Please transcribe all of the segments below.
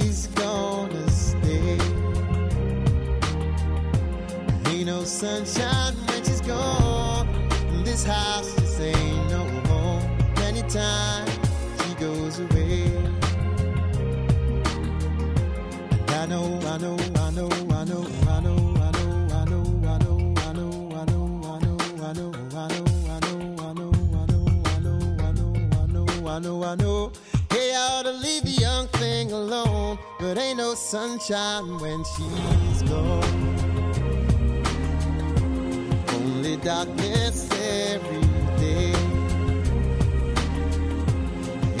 she's gonna stay. Ain't no sunshine when she's gone. This house just ain't no home. Anytime she goes away. And I know, I know, I know, I know, I know. I know, I know, hey, I ought to leave the young thing alone but ain't no sunshine when she's gone. Only darkness every day.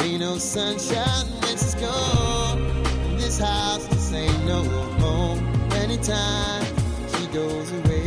Ain't no sunshine when she's gone. This house just ain't no home. Anytime she goes away.